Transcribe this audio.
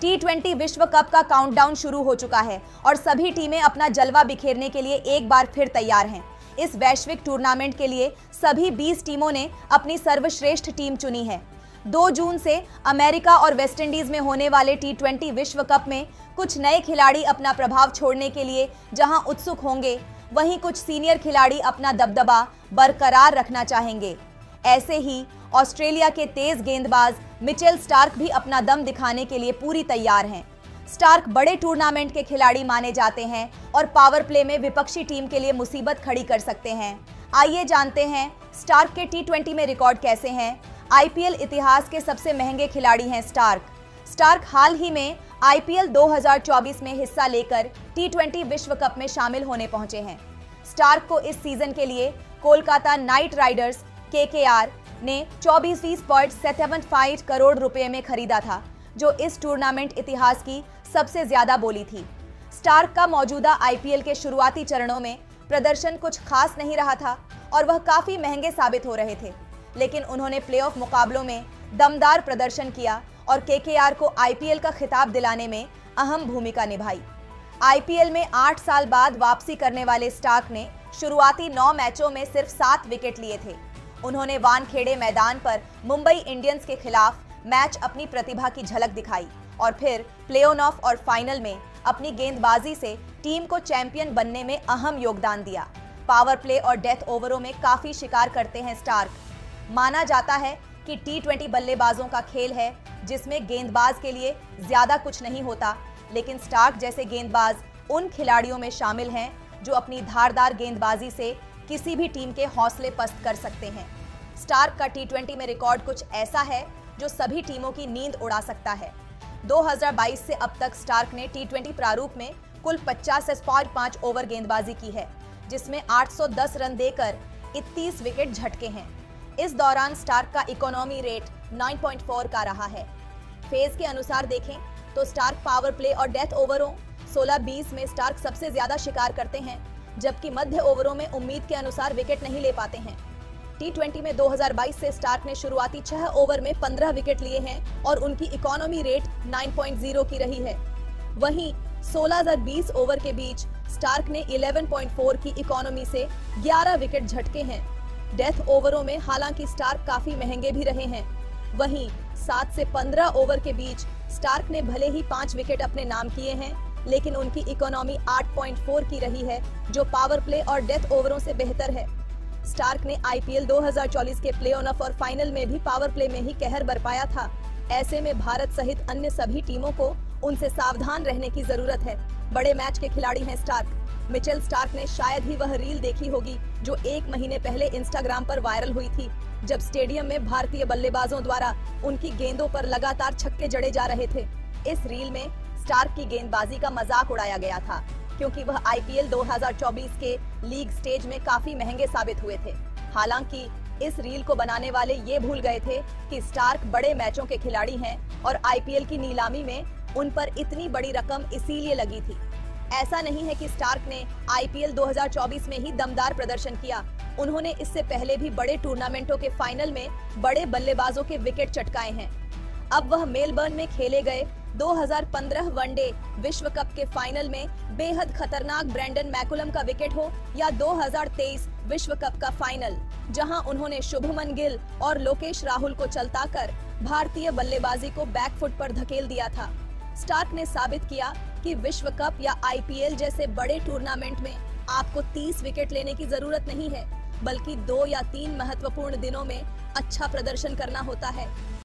T विश्व cup का countdown शुरू हो चुका है और सभी टीमें अपना जलवा बिखेरने के लिए एक बार फिर तैयार हैं। इस वैश्विक टूर्नामेंट के लिए सभी 20 टीमों ने अपनी सर्वश्रेष्ठ टीम चुनी है। 2 जून से अमेरिका और वेस्टइंडीज में होने वाले टी विश्व कप में कुछ नए खिलाड़ी अपना प्रभाव छोड़ने के लिए जहाँ उत्सुक होंगे, वहीं कुछ सीनियर खिलाड़ी अपना दबदबा बरकरार रखना चाहेंगे। ऐसे ही ऑस्ट्रेलिया के तेज गेंदबाज मिचेल स्टार्क भी अपना दम दिखाने के लिए पूरी तैयार हैं। स्टार्क बड़े टूर्नामेंट के खिलाड़ी माने जाते हैं और पावर प्ले में विपक्षी टीम के लिए मुसीबत खड़ी कर सकते हैं। आइए जानते हैं स्टार्क के टी में रिकॉर्ड कैसे हैं। आईपीएल इतिहास के सबसे महँगे खिलाड़ी हैं स्टार्क। स्टार्क हाल ही में आईपीएल 2024 में हिस्सा लेकर टी विश्व कप में शामिल होने पहुँचे हैं। स्टार्क को इस सीज़न के लिए कोलकाता नाइट राइडर्स केकेआर ने फाइव करोड़ रुपए में खरीदा था, जो इस टूर्नामेंट इतिहास की सबसे ज़्यादा बोली थी। स्टार्क का मौजूदा आईपीएल के शुरुआती चरणों में प्रदर्शन कुछ खास नहीं रहा था और वह काफ़ी महँगे साबित हो रहे थे, लेकिन उन्होंने प्लेऑफ मुकाबलों में दमदार प्रदर्शन किया और केकेआर को आईपीएल का खिताब दिलाने में अहम भूमिका निभाई। आईपीएल में आठ साल बाद वापसी करने वाले स्टार्क ने शुरुआती नौ मैचों में सिर्फ़ सात विकेट लिए थे। उन्होंने वानखेड़े मैदान पर मुंबई इंडियंस के खिलाफ मैच अपनी प्रतिभा की झलक दिखाई और फिर प्ले ऑफ़ और फाइनल में अपनी गेंदबाजी से टीम को चैंपियन बनने में अहम योगदान दिया। पावर प्ले और डेथ ओवरों में काफ़ी शिकार करते हैं स्टार्क। माना जाता है कि टी ट्वेंटी बल्लेबाजों का खेल है, जिसमें गेंदबाज के लिए ज़्यादा कुछ नहीं होता, लेकिन स्टार्क जैसे गेंदबाज उन खिलाड़ियों में शामिल हैं जो अपनी धारदार गेंदबाजी से किसी भी टीम के हौसले पस्त कर सकते हैं। स्टार्क का टी में रिकॉर्ड कुछ ऐसा है जो सभी टीमों की नींद उड़ा सकता है। 2022 से अब तक स्टार्क ने टी प्रारूप में कुल 50 से पाँच ओवर गेंदबाजी की है, जिसमें 810 रन देकर 31 विकेट झटके हैं। इस दौरान स्टार्क का इकोनॉमी रेट 9.4 का रहा है। फ़ेज़ के अनुसार देखें तो स्टार्क पावर प्ले और डेथ ओवरों 16-20 में स्टार्क सबसे ज़्यादा शिकार करते हैं जबकि मध्य ओवरों में उम्मीद के अनुसार विकेट नहीं ले पाते हैं। टी में 2022 से स्टार्क ने शुरुआती छह ओवर में 15 विकेट लिए हैं और उनकी इकोनॉमी रेट 9.0 की रही है। वहीं 16 ओवर के बीच स्टार्क ने 11.4 की इकोनॉमी से 11 विकेट झटके हैं। डेथ ओवरों में हालाँकि स्टार्क काफ़ी महँगे भी रहे हैं। वहीं 7 से 15 ओवर के बीच स्टार्क ने भले ही पाँच विकेट अपने नाम किए हैं लेकिन उनकी इकोनॉमी 8.4 की रही है, जो पावर प्ले और डेथ ओवरों से बेहतर है। स्टार्क ने आईपीएल 2024 के प्ले ऑफ़ और फाइनल में भी पावर प्ले में ही कहर बरपाया था। ऐसे में भारत सहित अन्य सभी टीमों को उनसे सावधान रहने की ज़रूरत है। बड़े मैच के खिलाड़ी हैं स्टार्क मिचेल स्टार्क ने शायद ही वह रील देखी होगी, जो एक महीने पहले इंस्टाग्राम पर वायरल हुई थी, जब स्टेडियम में भारतीय बल्लेबाजों द्वारा उनकी गेंदों पर लगातार छक्के जड़े जा रहे थे। इस रील में स्टार्क की गेंदबाजी का मज़ाक उड़ाया गया था, क्योंकि वह आईपीएल 2024 के लीग स्टेज में काफ़ी महँगे साबित हुए थे। हालाँकि इस रील को बनाने वाले ये भूल गए थे कि स्टार्क बड़े मैचों के खिलाड़ी हैं और आईपीएल की नीलामी में उन पर इतनी बड़ी रकम इसीलिए लगी थी। ऐसा नहीं है कि स्टार्क ने आईपीएल 2024 में ही दमदार प्रदर्शन किया। उन्होंने इससे पहले भी बड़े टूर्नामेंटों के फाइनल में बड़े बल्लेबाजों के विकेट चटकाए हैं। अब वह मेलबर्न में खेले गए 2015 वनडे विश्व कप के फाइनल में बेहद खतरनाक ब्रैंडन मैकुलम का विकेट हो या 2023 विश्व कप का फाइनल, जहाँ उन्होंने शुभमन गिल और लोकेश राहुल को चलता कर भारतीय बल्लेबाजी को बैकफुट पर धकेल दिया था। स्टार्क ने साबित किया कि विश्व कप या आईपीएल जैसे बड़े टूर्नामेंट में आपको 30 विकेट लेने की ज़रूरत नहीं है, बल्कि दो या तीन महत्वपूर्ण दिनों में अच्छा प्रदर्शन करना होता है।